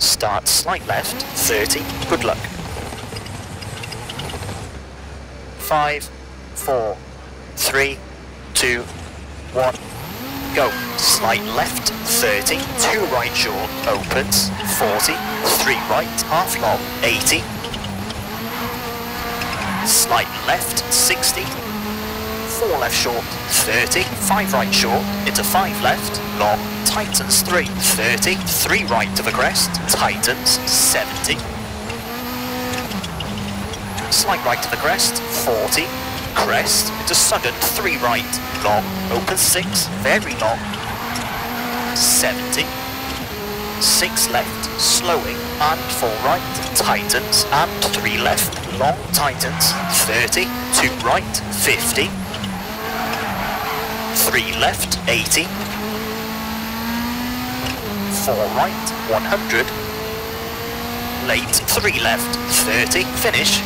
Start slight left, 30, good luck. 5, 4, 3, 2, 1, go. Slight left, 30, 2 right short, opens, 40, 3 right, half long, 80. Slight left, 60, 4 left short, 30, 5 right short, into 5 left, long, tightens 3, 30, 3 right to the crest, tightens 70. Slight right to the crest, 40, crest, into sudden 3 right, long, open 6, very long, 70. 6 left, slowing, and 4 right, tightens, and 3 left, long tightens, 30, 2 right, 50, 3 left, 80, 4 right, 100, late 3 left, 30, finish,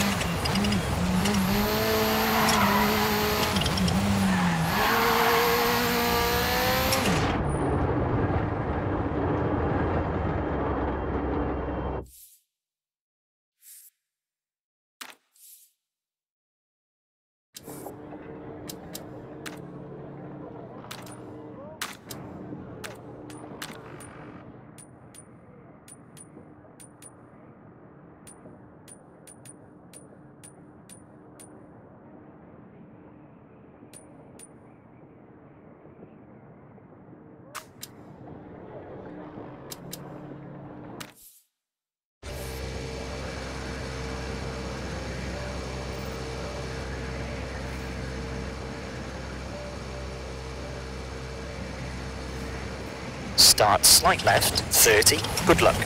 Start slight left, 30, good luck.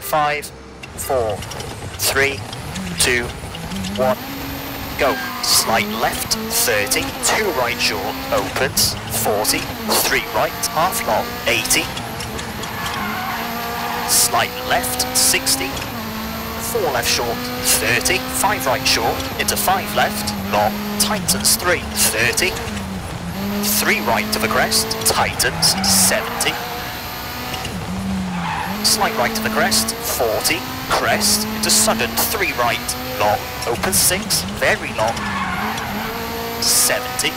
5, 4, 3, 2, 1, go. Slight left, 30, 2 right short, opens, 40, 3 right, half long, 80. Slight left, 60, 4 left short, 30, 5 right short, into 5 left, long, tightens 3, 30, 3 right to the crest, tightens, 70. Slight right to the crest, 40, crest, into sudden 3 right, long, open 6, very long, 70.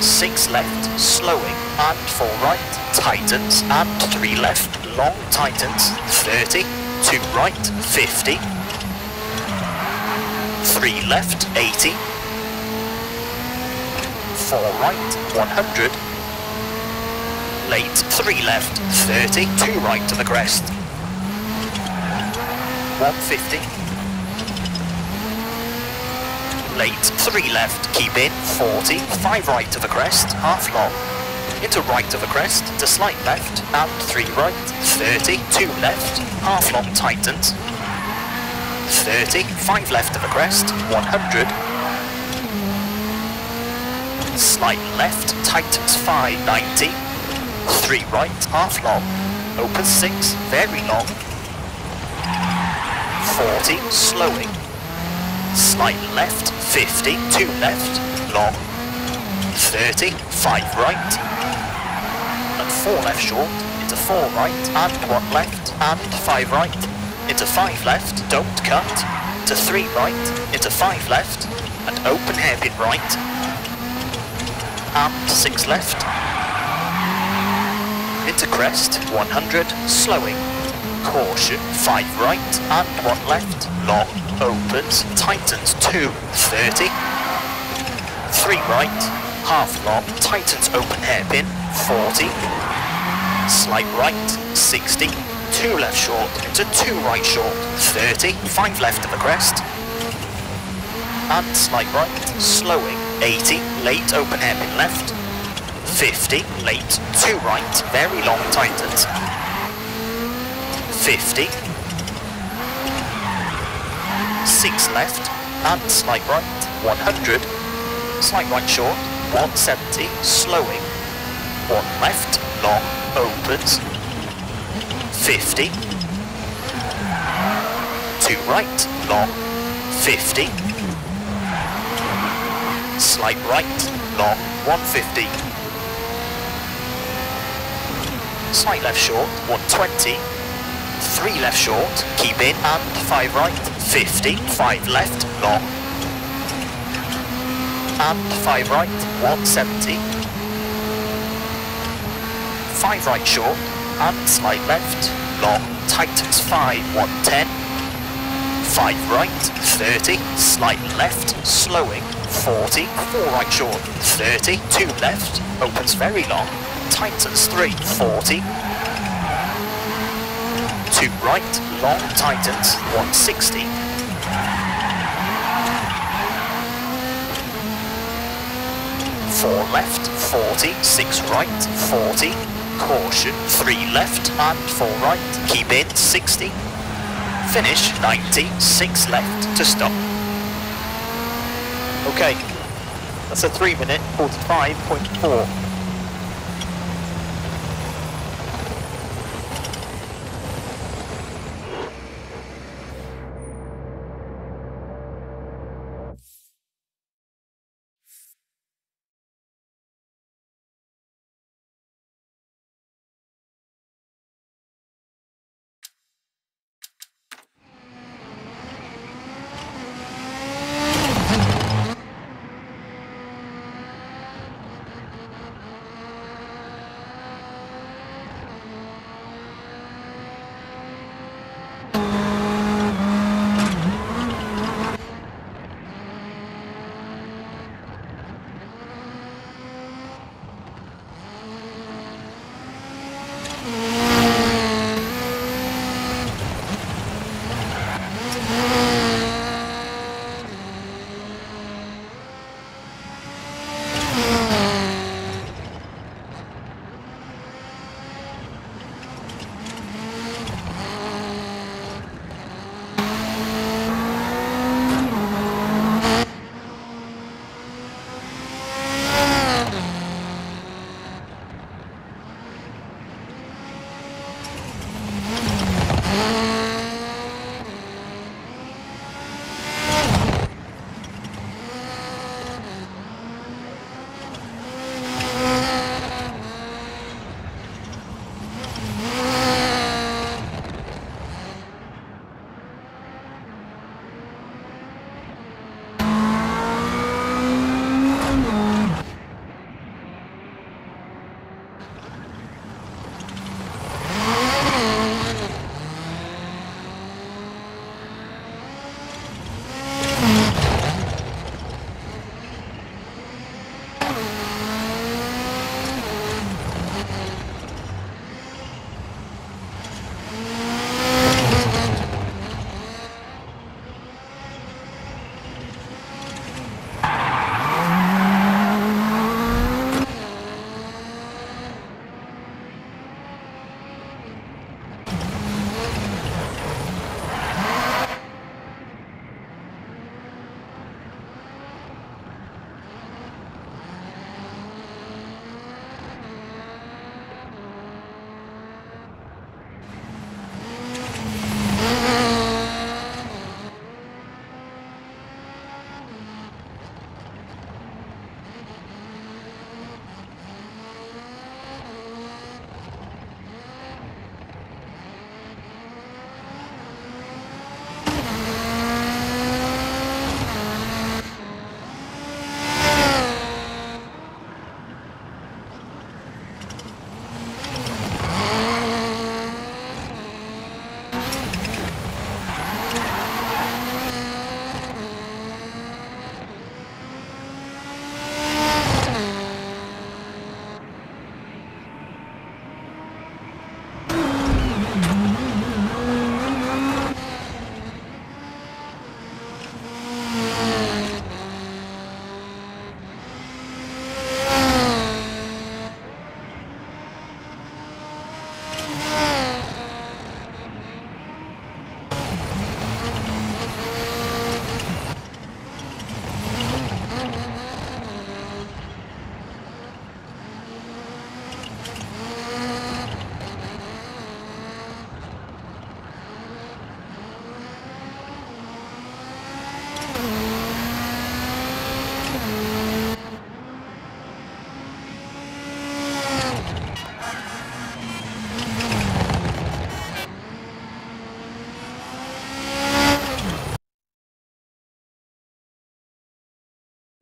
6 left, slowing, and 4 right, tightens, and 3 left, long tightens, 30, 2 right, 50. 3 left, 80. 4 right, 100. Late, 3 left, 30, 2 right to the crest. 150. Late, 3 left, keep in, 40, 5 right to the crest, half long. Into right to the crest, to slight left, and 3 right, 30, 2 left, half long tightens. 30, 5 left to the crest, 100, Slight left, tightens 5, 90. 3 right, half long. Open 6, very long. 40, slowing. Slight left, 50, 2 left, long. 30, 5 right. And 4 left short, into 4 right, and 1 left, and 5 right. Into 5 left, don't cut. To 3 right, into 5 left, and open hairpin right, and 6 left. Into crest, 100, slowing. Caution, 5 right and 1 left. Long, opens, tightens 2, 30. 3 right, half long, tightens open hairpin, 40. Slight right, 60. 2 left short into 2 right short, 30. 5 left of the crest. And slight right, slowing, 80, late open hairpin left, 50, late, 2 right, very long tightens, 50, 6 left, and slight right, 100, slight right short, 170, slowing, 1 left, long, opens, 50, 2 right, long, 50, slight right, long, 150, slight left short, 120, 3 left short, keep in, and 5 right, 50, 5 left, long, and 5 right, 170, 5 right short, and slight left, long, tightens 5, 110, 5 right, 30, slight left, slowing, 40, 4 right short, 30, 2 left, opens very long, tightens 3, 40, 2 right, long tightens, 160, 4 left, 40, 6 right, 40, caution, 3 left and 4 right, keep in, 60, finish, 96 left to stop. Okay, that's a 3 minute 45.4.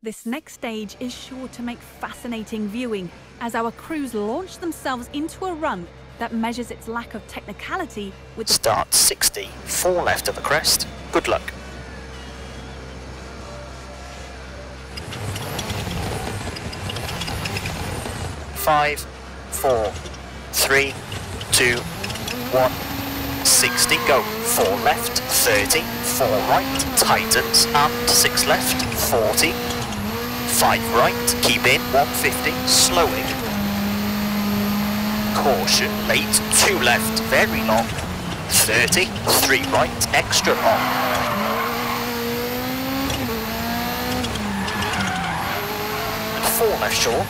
This next stage is sure to make fascinating viewing as our crews launch themselves into a run that measures its lack of technicality with Start 60, 4 left of the crest. Good luck. Five, four, three, two, one. 60, go. 4 left, 30, 4 right, tightens, and 6 left, 40, 5 right, keep in, 150, slowing. Caution, late, 2 left, very long, 30, 3 right, extra long. And 4 left short,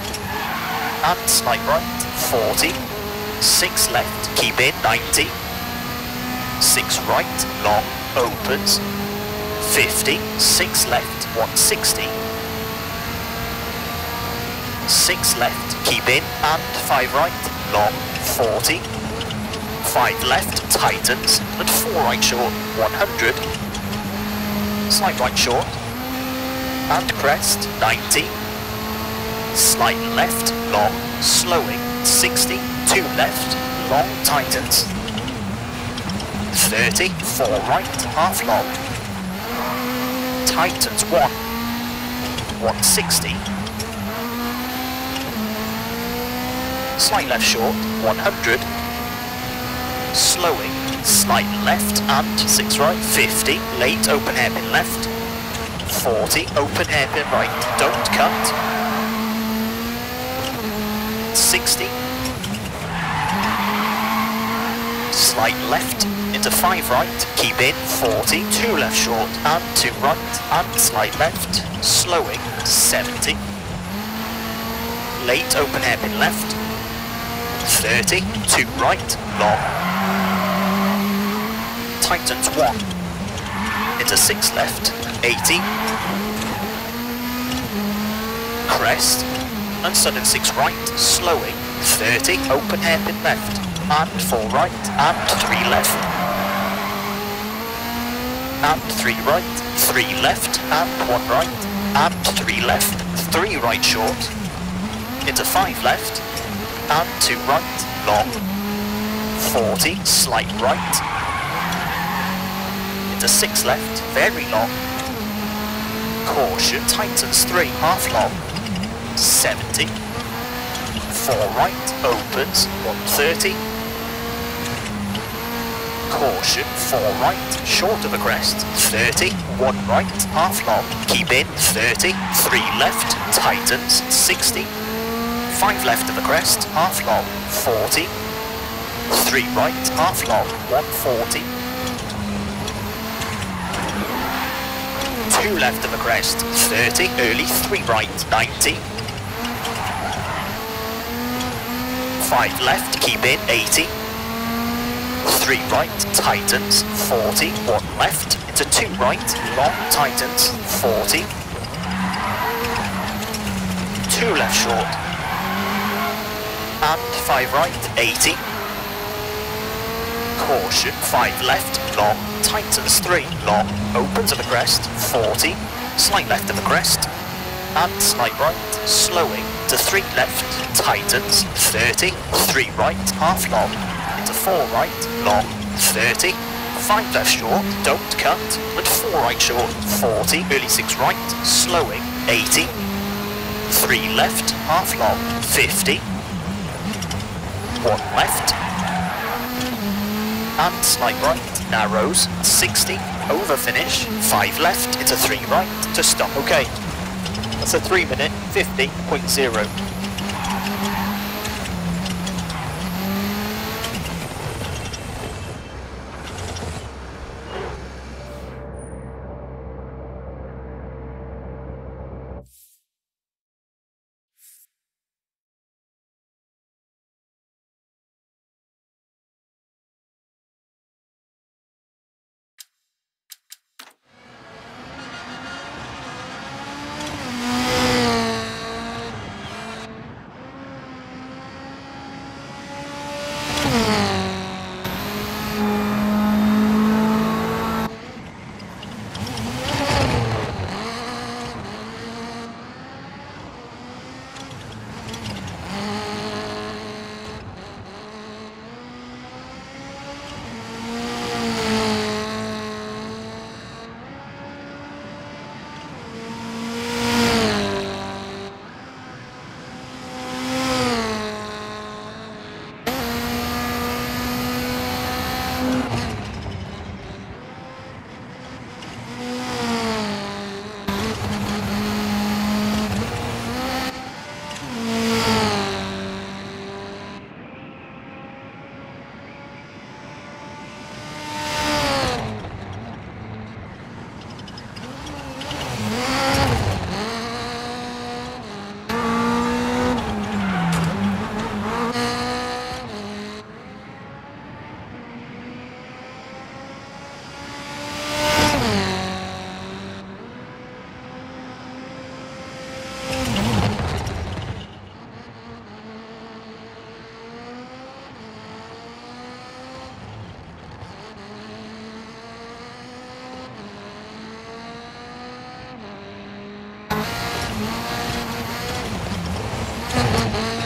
and slight right, 40, 6 left, keep in, 90, 6 right, long, opens, 50, 6 left, 160, 6 left, keep in, and 5 right, long, 40, 5 left, tightens, and 4 right short, 100, slight right short, and crest, 90, slight left, long, slowing, 60, 2 left, long, tightens, 30, 4 right, half long. Tightens 1, 160. Slight left short, 100. Slowing, slight left and 6 right, 50. Late open hairpin left. 40, open hairpin right, don't cut. 60. Slight left, into 5 right, keep in, 40, 2 left short, and 2 right, and slight left, slowing, 70. Late open hairpin left, 30, 2 right, long. Tightens 1, into 6 left, 80. Crest, and sudden 6 right, slowing, 30, open hairpin left, and 4 right, and 3 left and 3 right, 3 left, and 1 right, and 3 left, 3 right short, into 5 left, and 2 right, long, 40, slight right, into 6 left, very long, caution, tightens 3, half long, 70, 4 right, opens, 130, caution, 4 right, short of the crest, 30, 1 right, half long, keep in, 30, 3 left, tightens, 60, 5 left of the crest, half long, 40, 3 right, half long, 140, 2 left of the crest, 30, early, 3 right, 90, 5 left, keep in, 80, 3 right, tightens, 40, 1 left, into 2 right, long, tightens, 40, 2 left short, and 5 right, 80, caution, 5 left, long, tightens, 3, long, opens to the crest, 40, slight left of the crest, and slight right, slowing, to 3 left, tightens, 30, 3 right, half long, into 4 right, long, 30, 5 left short, don't cut, and 4 right short, 40, early 6 right, slowing, 80, 3 left, half long, 50, 1 left, and slight right, narrows, 60, over finish, 5 left, it's a 3 right, to stop, okay. That's a 3 minute, 50.0. right.